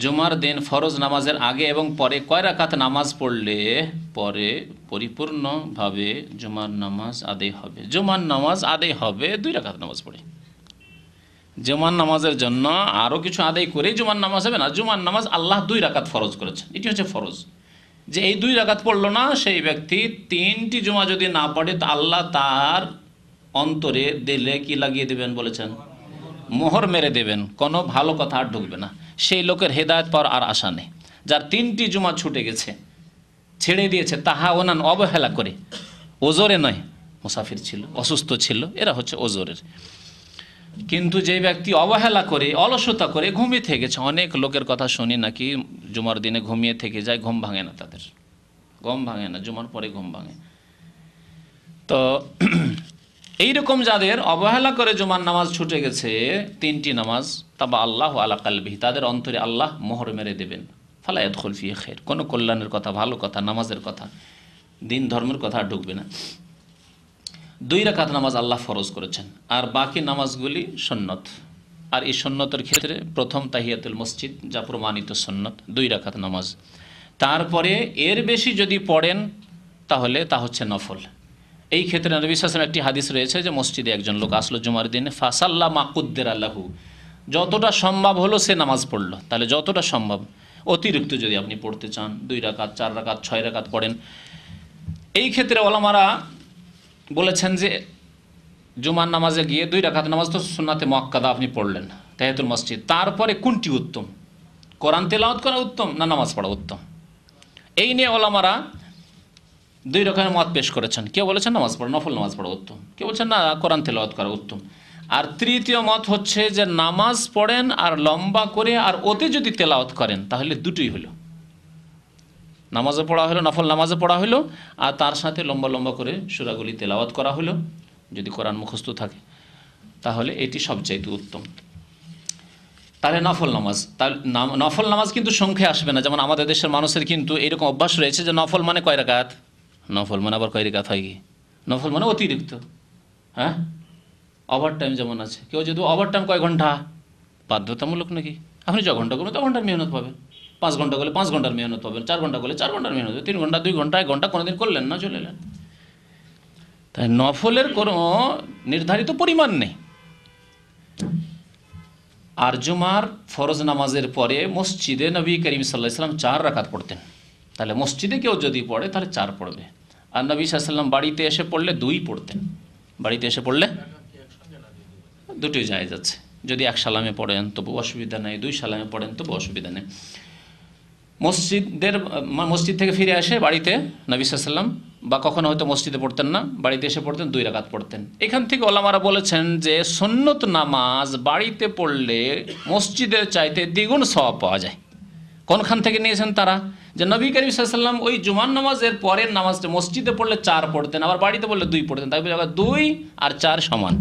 জুমার দিন ফরজ নামাজের আগে এবং পরে কয় রাকাত নামাজ পড়লে পরে পরিপূর্ণভাবে জুমার নামাজ আদায় হবে? জুমার নামাজ আদায় হবে দুই রাকাত নামাজ পড়ে। জুমার নামাজের জন্য আরও কিছু আদায় করে জুমার নামাজ হবে না? জুমার নামাজ আল্লাহ দুই রাকাত ফরজ করেছেন। এটি হচ্ছে ফরজ। যে এই দুই রাকাত পড়ল না, সেই ব্যক্তি তিনটি জুমা যদি না পড়ে, তা আল্লাহ তার অন্তরে দিলে কি লাগিয়ে দেবেন বলেছেন? মোহর মেরে দেবেন। কোনো ভালো কথা আর ঢুকবে না। সেই লোকের হেদায়ত পাওয়ার আর আশা নেই। যার তিনটি জুমা ছুটে গেছে, ছেড়ে দিয়েছে তাহা ওনান অবহেলা করে। ওজোরে নয়, মুসাফির ছিল, অসুস্থ ছিল, এরা হচ্ছে ওজোরের। কিন্তু যে ব্যক্তি অবহেলা করে, অলসতা করে ঘুমিয়ে থেকে গেছে, অনেক লোকের কথা শুনি নাকি জুমার দিনে ঘুমিয়ে থেকে যায়, ঘুম ভাঙে না তাদের। ঘুম ভাঙে না, জুমার পরে ঘুম ভাঙে। তো এইরকম যাদের অবহেলা করে জুমার নামাজ ছুটে গেছে, তিনটি নামাজ, তাবা আল্লাহ আলা কালবিহি, তাদের অন্তরে আল্লাহ মোহর মেরে দেবেন। ফালায়াত খলফি খের কোনো কল্যাণের কথা, ভালো কথা, নামাজের কথা, দিন ধর্মের কথা ঢুকবে না। দুই রাকাত নামাজ আল্লাহ ফরজ করেছেন। আর বাকি নামাজগুলি সন্নত আর এই সন্ন্যতের ক্ষেত্রে প্রথম তাহিয়াতুল মসজিদ, যা প্রমাণিত সন্নত দুই রাকাত নামাজ। তারপরে এর বেশি যদি পড়েন, তাহলে তা হচ্ছে নফল। এই ক্ষেত্রে নবী শাসন একটি হাদিস রয়েছে যে মসজিদে একজন লোক আসলো জুমার দিনে, ফাসাল্লা মাকুদ্দের আল্লাহু যতটা সম্ভব হলো সে নামাজ পড়ল। তাহলে যতটা সম্ভব, অতিরিক্ত যদি আপনি পড়তে চান, দুই রাকাত, চার রাকাত, ছয় রাকাত পড়েন। এই ক্ষেত্রে ওলামারা বলেছেন যে জুমার নামাজে গিয়ে দুই রাকাত নামাজ তো সোনাতে মক্কাদা আপনি পড়লেন তাহেতুল মসজিদ। তারপরে কোনটি উত্তম? কোরআন তেলাওয়াত করা উত্তম না নামাজ পড়া উত্তম? এই নিয়ে ওলামারা দুই রকমের মত পেশ করেছেন। কেউ বলেছেন নামাজ পড়া, নফল নামাজ পড়া, উত্তম। কেউ বলছেন না, কোরআন তেলাওয়াত করা উত্তম। আর তৃতীয় মত হচ্ছে যে নামাজ পড়েন আর লম্বা করে আর ওতে যদি তেলাওয়াত করেন, তাহলে দুটোই হলো। নামাজে পড়া হলো, নফল নামাজে পড়া হলো, আর তার সাথে লম্বা লম্বা করে সুরাগুলি তেলাওয়াত করা হলো, যদি কোরআন মুখস্থ থাকে, তাহলে এটি সবচাইতে উত্তম। তাহলে নফল নামাজ, তাহলে নফল নামাজ কিন্তু সংখ্যায় আসবে না। যেমন আমাদের দেশের মানুষের কিন্তু এরকম অভ্যাস রয়েছে যে নফল মানে কয় রাকাত? নফল মানে আবার কয় রাকাত হয় কি? নফল মানে অতিরিক্ত। হ্যাঁ? ওভার টাইম যেমন আছে। কেউ যদি ওভার টাইম কয় ঘণ্টা? বাধ্যতামূলক নাকি? আপনি ছ ঘণ্টা করবেন ছ ঘণ্টার মেহনত পাবেন। পাঁচ ঘণ্টা করলে পাঁচ ঘণ্টার মেহনত পাবেন। চার ঘণ্টা করলে চার ঘণ্টার মেহনত তিন ঘণ্টা, দুই ঘণ্টা, এক ঘণ্টা কোনোদিন করলেন না, চলে এলেন। তাই নফলের কোনো নির্ধারিত পরিমাণ নেই। আর জুমার ফরজ নামাজের পরে মসজিদে নবী করিম সাল্লাহ সাল্লাম চার রাকাত পড়তেন। তাহলে মসজিদে কেউ যদি পড়ে, তাহলে চার পড়বে। আর নবী সাল্লাম বাড়িতে এসে পড়লে দুই পড়তেন। বাড়িতে এসে পড়লে দুটোই যায় যাচ্ছে যদি এক সালামে পড়েন, তবু অসুবিধা নেই। দুই সালামে পড়েন, তবু অসুবিধা নেই। মসজিদের মসজিদ থেকে ফিরে আসে বাড়িতে নবী সাল্লাম বা কখনো হয়তো মসজিদে পড়তেন না, বাড়িতে এসে পড়তেন, দুই রাকাত পড়তেন। এখান থেকে ওলামারা বলেছেন যে সন্নত নামাজ বাড়িতে পড়লে মসজিদের চাইতে দ্বিগুণ সওয়াব পাওয়া যায়। কোনখান থেকে নিয়েছেন তারা? যে নবী করিম সাল্লাম ওই জুমান নামাজের পরের নামাজটা মসজিদে পড়লে চার পড়তেন, আবার বাড়িতে পড়লে দুই পড়তেন, তাই বলে দুই আর চার সমান।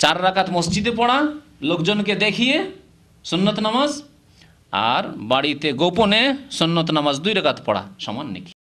চার রাকাত মসজিদে পড়া, লোকজনকে দেখিয়ে সুন্নত নামাজ, আর বাড়িতে গোপনে সুন্নত নামাজ দুই রাকাত পড়া, সমান নাকি?